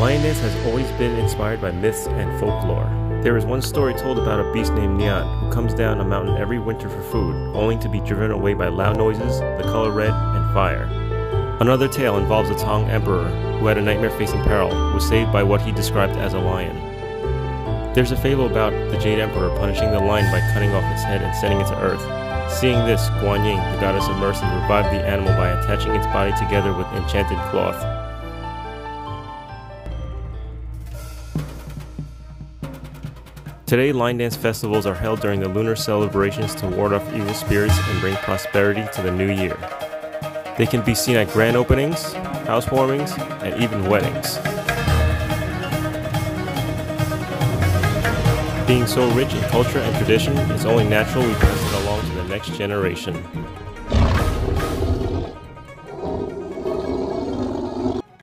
Lion dance has always been inspired by myths and folklore. There is one story told about a beast named Nian who comes down a mountain every winter for food, only to be driven away by loud noises, the color red, and fire. Another tale involves a Tang emperor who had a nightmare facing peril, was saved by what he described as a lion. There's a fable about the Jade Emperor punishing the lion by cutting off its head and sending it to earth. Seeing this, Guan Yin, the goddess of mercy, revived the animal by attaching its body together with enchanted cloth. Today, lion dance festivals are held during the lunar celebrations to ward off evil spirits and bring prosperity to the new year. They can be seen at grand openings, housewarmings, and even weddings. Being so rich in culture and tradition, it's only natural we pass it along to the next generation.